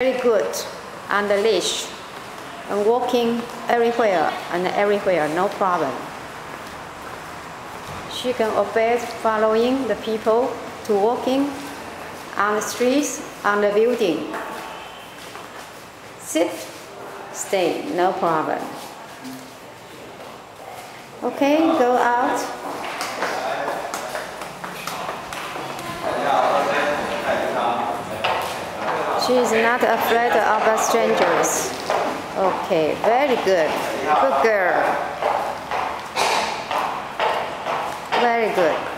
very good on the leash and walking everywhere and everywhere, no problem. She can obey following the people to walking on the streets, on the building. Sit, stay, no problem. Okay, go out. She is not afraid of strangers. Okay, very good. Good girl. Very good.